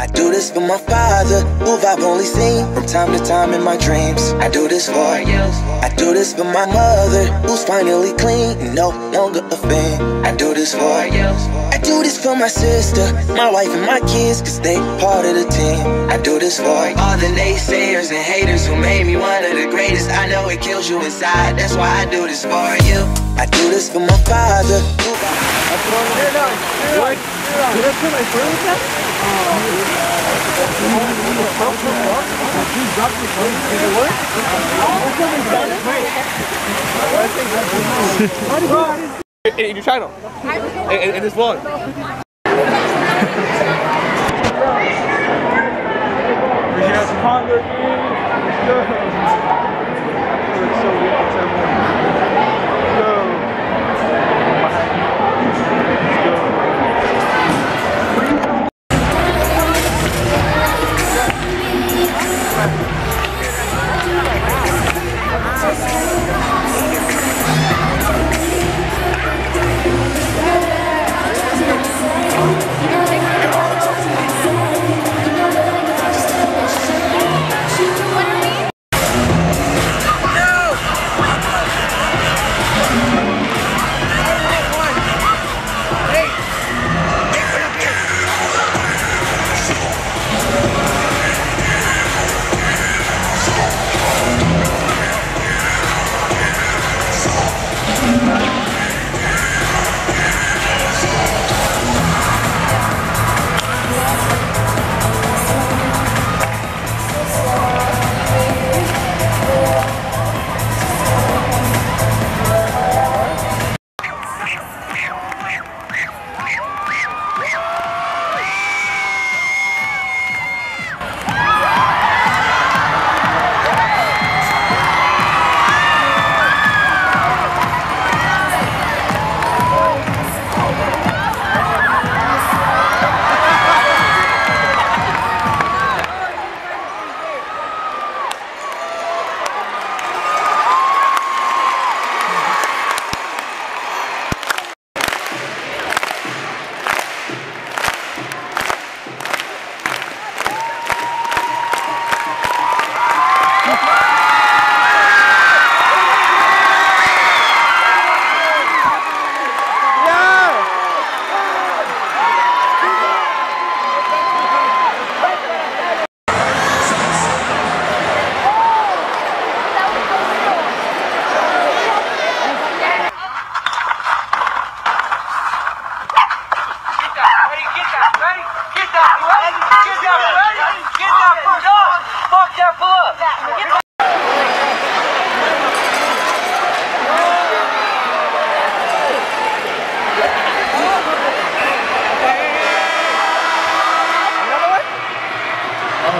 I do this for my father, who I've only seen from time to time in my dreams. I do this for you. I do this for my mother, who's finally clean no longer a fan. I do this for you. I do this for my sister, my wife, and my kids, cause they part of the team. I do this for all the naysayers and haters who made me one of the greatest. I know it kills you inside, that's why I do this for you. I do this for my father. Who in, in your channel. In, in, in this vlog.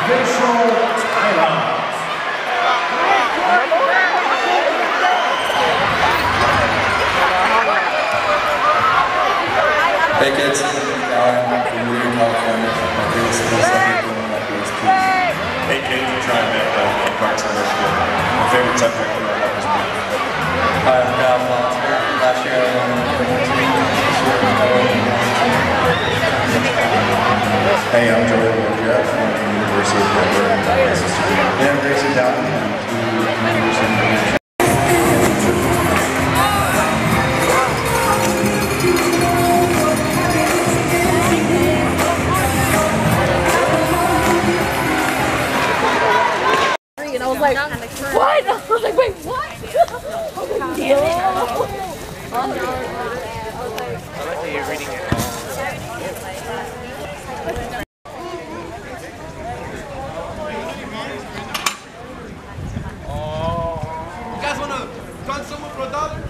Hey kids, Alan from Whittier, California. My favorite skill subject in my favorite kids. Hey, Kate, I'm trying to uh, in Parks Michigan. My favorite subject growing up was math. Hi, I'm Kyle Foster. Last year I won the team. This year I won Hey, I'm Joey Wojak from the University of Denver and my sister. And I'm Grayson Downey to the University of Denver. And I was like, what? I was like, wait, what? I was like, damn it. You guys want to dunk someone for a dollar?